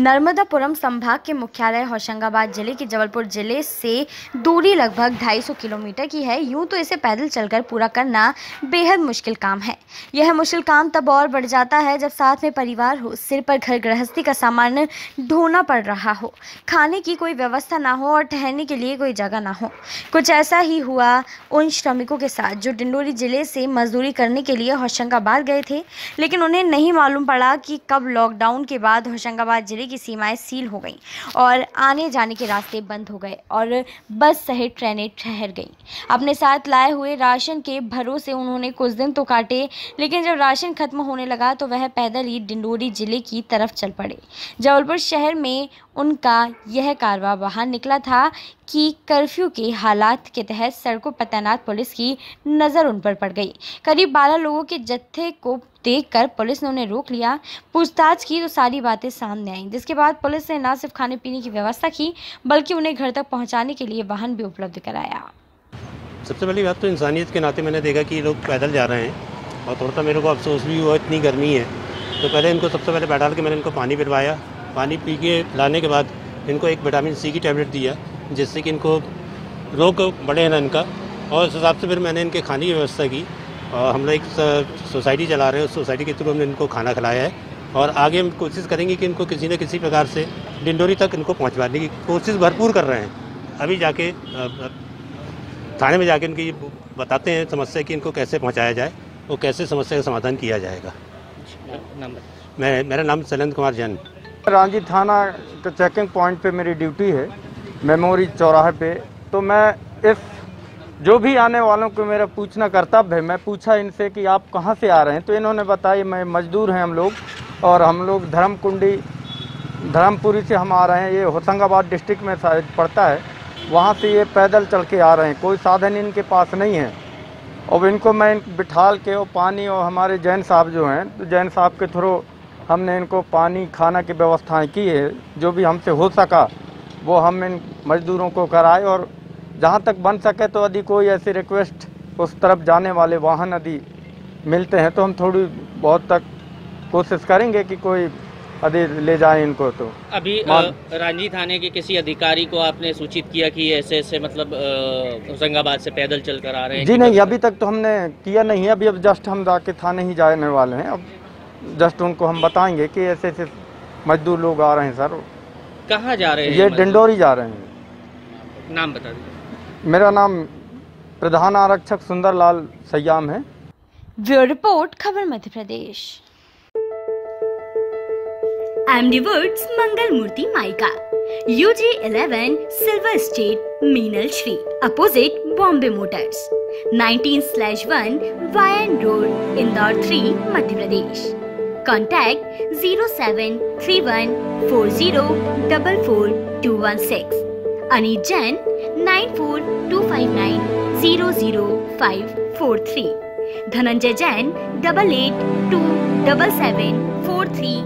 नर्मदापुरम संभाग के मुख्यालय होशंगाबाद ज़िले के जबलपुर ज़िले से दूरी लगभग 250 किलोमीटर की है। यूँ तो इसे पैदल चलकर पूरा करना बेहद मुश्किल काम है। यह मुश्किल काम तब और बढ़ जाता है जब साथ में परिवार हो, सिर पर घर गृहस्थी का सामान ढोना पड़ रहा हो। खाने की कोई व्यवस्था ना हो और ठहरने के लिए कोई जगह ना हो। कुछ ऐसा ही हुआ उन श्रमिकों के साथ जो डिंडोरी ज़िले से मजदूरी करने के लिए होशंगाबाद गए थे। लेकिन उन्हें नहीं मालूम पड़ा कि कब लॉकडाउन के बाद होशंगाबाद ज़िले की सीमाएँ सील हो गईं और आने जाने के रास्ते बंद हो गए और बस सहित ट्रेनें ठहर गईं। अपने साथ लाए हुए राशन के भरोसे उन्होंने कुछ दिन तो काटे, लेकिन जब राशन खत्म होने लगा तो वह पैदल ही डिंडोरी ज़िले की तरफ़ चल पड़े। जबलपुर शहर में उनका यह कारवा बाहर निकला था कि कर्फ्यू के हालात के तहत सड़कों पर तैनात पुलिस की नज़र उन पर पड़ गई। करीब बारह लोगों के जत्थे को देखकर पुलिस ने उन्हें रोक लिया। पूछताछ की तो सारी बातें सामने आईं। जिसके बाद पुलिस ने न सिर्फ़ खाने पीने की व्यवस्था की, बल्कि उन्हें घर तक पहुँचाने के लिए वाहन भी उपलब्ध कराया। सबसे पहली बात तो इंसानियत के नाते मैंने देखा कि ये लोग पैदल जा रहे हैं और थोड़ा सा मेरे को अफसोस भी हुआ, इतनी गर्मी है। तो पहले इनको सबसे पहले बैठा के मैंने इनको पानी पिलवाया। पानी पी के लाने के बाद इनको एक विटामिन सी की टैबलेट दिया। जिससे कि इनको रोग बढ़े ना इनका। और उस हिसाब से फिर मैंने इनके खाने की व्यवस्था की। और हम लोग एक सोसाइटी चला रहे हैं उस सोसाइटी के थ्रू हमने इनको खाना खिलाया है। और आगे हम कोशिश करेंगे कि इनको किसी न किसी प्रकार से डिंडोरी तक इनको पहुँचवाने की कोशिश भरपूर कर रहे हैं। अभी जाके थाने में जाके इनकी बताते हैं समस्या कि इनको कैसे पहुँचाया जाए और कैसे समस्या का समाधान किया जाएगा। मैं मेरा नाम शैलेंद्र कुमार जैन। रांची थाना के चेकिंग पॉइंट पे मेरी ड्यूटी है। मेमोरी चौराहे पे। तो मैं इस जो भी आने वालों को मेरा पूछना कर्तव्य है, मैं पूछा इनसे कि आप कहाँ से आ रहे हैं तो इन्होंने बताया, मैं मजदूर हैं हम लोग और हम लोग धर्मकुंडी, धर्मपुरी से हम आ रहे हैं। ये होशंगाबाद डिस्ट्रिक्ट में शायद पड़ता है। वहाँ से ये पैदल चल के आ रहे हैं। कोई साधन इनके पास नहीं है। और इनको मैं बिठाल के और पानी और हमारे जैन साहब जो हैं तो जैन साहब के थ्रू हमने इनको पानी, खाना की व्यवस्थाएँ की है, जो भी हमसे हो सका। वो हम इन मजदूरों को कराए और जहाँ तक बन सके तो यदि कोई ऐसी रिक्वेस्ट उस तरफ़ जाने वाले वाहन यदि मिलते हैं तो हम थोड़ी बहुत तक कोशिश करेंगे कि कोई यदि ले जाए इनको तो। अभी रांझी थाने के किसी अधिकारी को आपने सूचित किया कि ऐसे ऐसे मतलब होशंगाबाद से पैदल चल कर आ रहे हैं जी नहीं अभी तक तो हमने किया नहीं है। अभी अब जस्ट हम जाके थाने ही जाने वाले हैं। अब जस्ट उनको हम बताएँगे कि ऐसे ऐसे मजदूर लोग आ रहे हैं सर। कहाँ जा रहे हैं ये डिंडोरी जा रहे हैं। नाम बता दीजिए। मेरा नाम प्रधान आरक्षक सुंदरलाल सयाम है। ब्यूरो रिपोर्ट खबर Madhya Pradesh. MD words Mangal Murti mica. UG 11 silver state Meenal Shri opposite Bombay motors 19 slash one वायन road Indore three contact zero seven three one four zero double four two one six Anit Jain nine four two five nine zero zero five four three Dhananjay Jain double eight two double seven four three